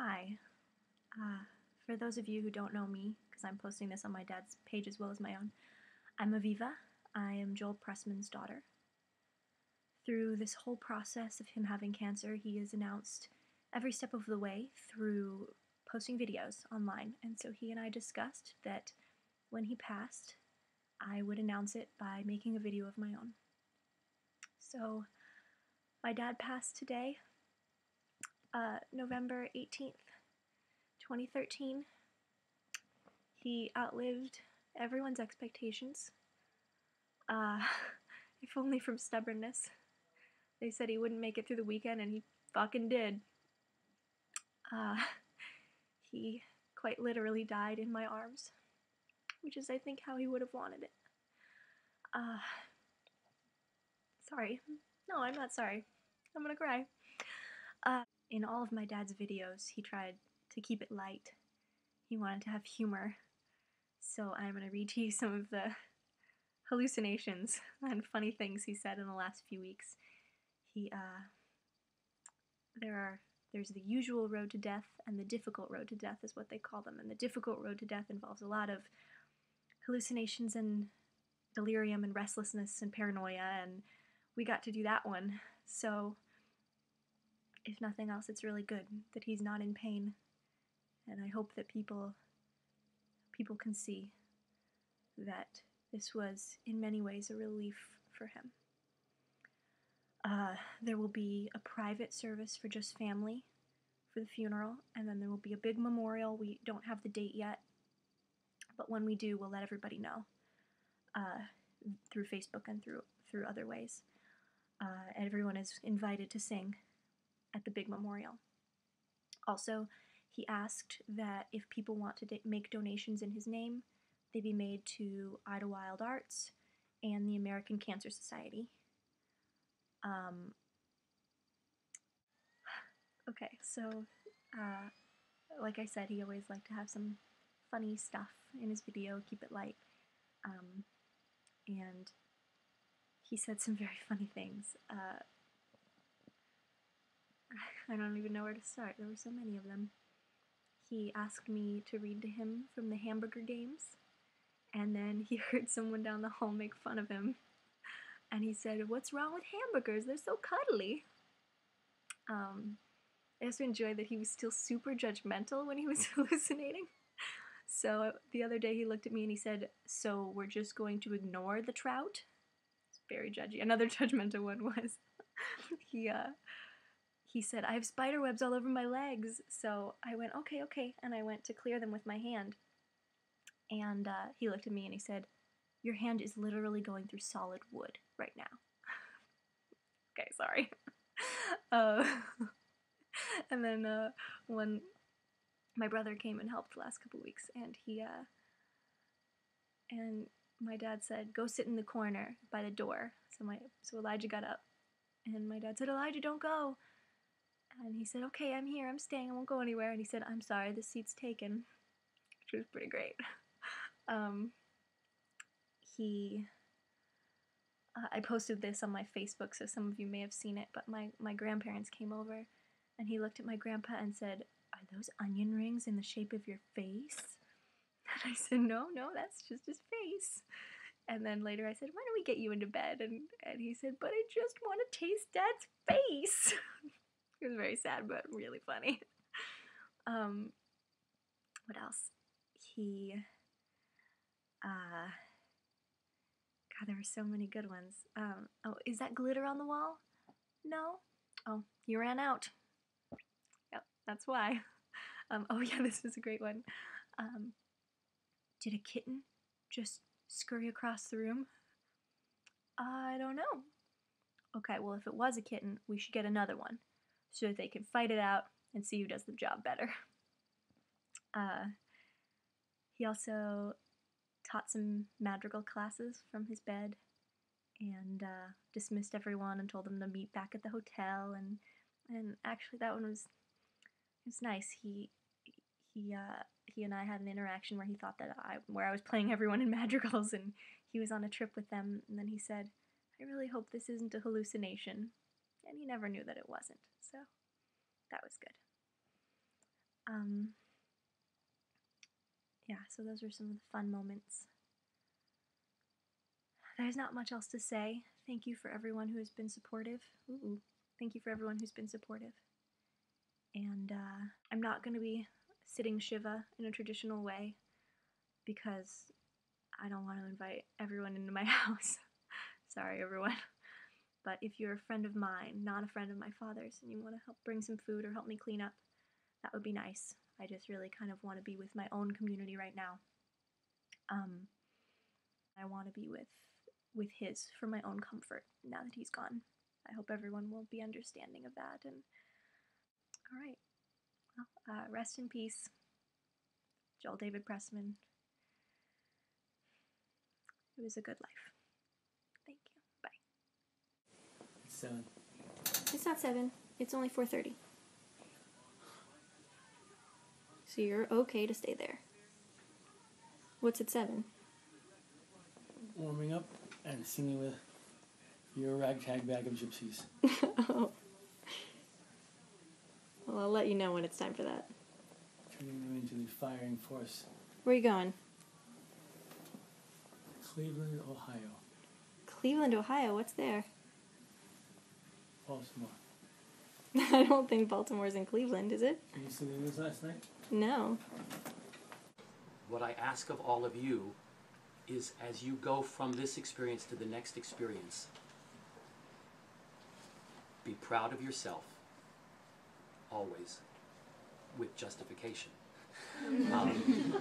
Hi. Uh, for those of you who don't know me, because I'm posting this on my dad's page as well as my own, I'm Aviva. I am Joel Pressman's daughter. Through this whole process of him having cancer, he has announced every step of the way through posting videos online. And so he and I discussed that when he passed, I would announce it by making a video of my own. So, my dad passed today, uh, November 18th, 2013. He outlived everyone's expectations, uh, if only from stubbornness. They said he wouldn't make it through the weekend, and he fucking did. Uh, he quite literally died in my arms, which is, I think, how he would have wanted it. Uh, sorry. No, I'm not sorry. I'm gonna cry. Uh, in all of my dad's videos, he tried to keep it light. He wanted to have humor. So I'm gonna read to you some of the hallucinations and funny things he said in the last few weeks. He, uh, there are there's the usual road to death and the difficult road to death is what they call them and the difficult road to death involves a lot of hallucinations and delirium and restlessness and paranoia and we got to do that one so if nothing else it's really good that he's not in pain and i hope that people people can see that this was in many ways a relief for him uh, there will be a private service for just family for the funeral, and then there will be a big memorial. We don't have the date yet, but when we do, we'll let everybody know uh, through Facebook and through through other ways. Uh, everyone is invited to sing at the big memorial. Also, he asked that if people want to make donations in his name, they be made to Idyllwild Arts and the American Cancer Society. Um, okay, so uh, like I said, he always liked to have some funny stuff in his video, keep it light. Um, and he said some very funny things. Uh, I don't even know where to start. There were so many of them. He asked me to read to him from the Hamburger Games, and then he heard someone down the hall make fun of him and he said, What's wrong with hamburgers? They're so cuddly. Um, I also enjoyed that he was still super judgmental when he was hallucinating. So the other day he looked at me and he said, So we're just going to ignore the trout? It's very judgy. Another judgmental one was he uh he said, I have spider webs all over my legs. So I went, Okay, okay, and I went to clear them with my hand. And uh, he looked at me and he said, your hand is literally going through solid wood right now. okay, sorry. Uh, and then uh, when my brother came and helped the last couple weeks, and he uh, and my dad said, "Go sit in the corner by the door." So my so Elijah got up, and my dad said, "Elijah, don't go." And he said, "Okay, I'm here. I'm staying. I won't go anywhere." And he said, "I'm sorry, the seat's taken," which was pretty great. Um, he uh, I posted this on my Facebook, so some of you may have seen it. But my my grandparents came over, and he looked at my grandpa and said, "Are those onion rings in the shape of your face?" And I said, "No, no, that's just his face." And then later I said, "Why don't we get you into bed?" And and he said, "But I just want to taste Dad's face." it was very sad, but really funny. Um, what else? He, uh God, there were so many good ones. Um, oh, is that glitter on the wall? No? Oh, you ran out. Yep, that's why. Um, oh, yeah, this is a great one. Um, did a kitten just scurry across the room? I don't know. Okay, well, if it was a kitten, we should get another one so that they can fight it out and see who does the job better. Uh, he also taught some madrigal classes from his bed and uh, dismissed everyone and told them to meet back at the hotel and and actually that one was it was nice. He he uh, he and I had an interaction where he thought that I where I was playing everyone in madrigals and he was on a trip with them and then he said I really hope this isn't a hallucination. And he never knew that it wasn't so that was good Um, yeah, so those were some of the fun moments. There's not much else to say. Thank you for everyone who has been supportive. Ooh, thank you for everyone who's been supportive. And uh, I'm not going to be sitting Shiva in a traditional way because I don't want to invite everyone into my house. Sorry, everyone. But if you're a friend of mine, not a friend of my father's, and you want to help bring some food or help me clean up, that would be nice. I just really kind of want to be with my own community right now. Um, I want to be with with his for my own comfort now that he's gone. I hope everyone will be understanding of that. And all right, well, uh, rest in peace, Joel David Pressman. It was a good life. Thank you. Bye. Seven. It's not seven. It's only four thirty. So you're okay to stay there. What's at seven? Warming up and singing with your ragtag bag of gypsies. oh. Well, I'll let you know when it's time for that. Turning them into the firing force. Where are you going? Cleveland, Ohio. Cleveland, Ohio. What's there? Baltimore. I don't think Baltimore's in Cleveland, is it? Did you see the news last night? No. What I ask of all of you is as you go from this experience to the next experience, be proud of yourself, always, with justification. um,